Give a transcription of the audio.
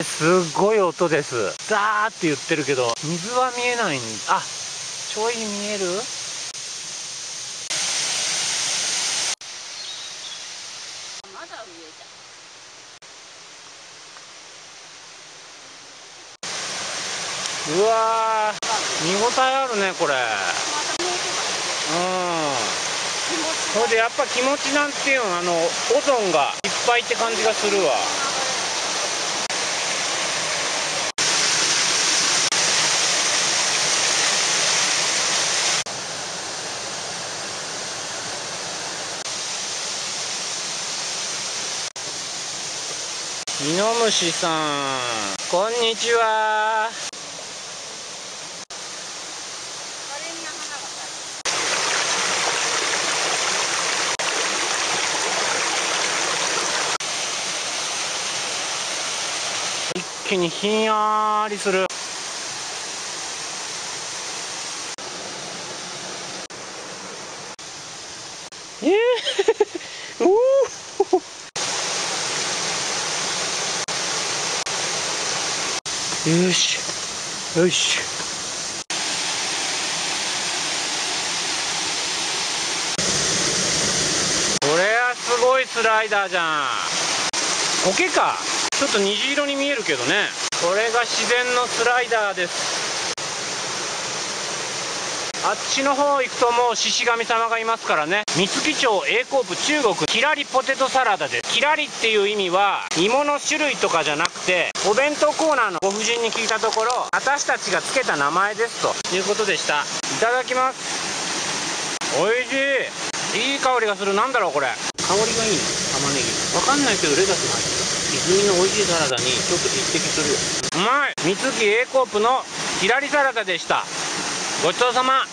すごい音です。ザーって言ってるけど水は見えないん？あちょい見える？まだ上じうわ見応えあるねこれ。うん。それでやっぱ気持ちなんていうの？あのオゾンがいっぱいって感じがするわ。ミノムシさんこんにちは。一気にひんやりする。えー、おーよし。よし。これはすごいスライダーじゃん。苔か。ちょっと虹色に見えるけどね。これが自然のスライダーです。あっちの方行くともう獅子神様がいますからね。三月町栄光部中国キラリポテトサラダです。キラリっていう意味は芋の種類とかじゃなてお弁当コーナーのご婦人に聞いたところ私たちが付けた名前ですと。いうことでした。いただきます。おいしい。いい香りがする。なんだろうこれ。香りがいいの玉ねぎ。わかんないけどレタスが入ってる。泉の美味しいサラダにちょっと匹敵する。ようまい。三月 A コープのキラリサラダでした。ごちそうさま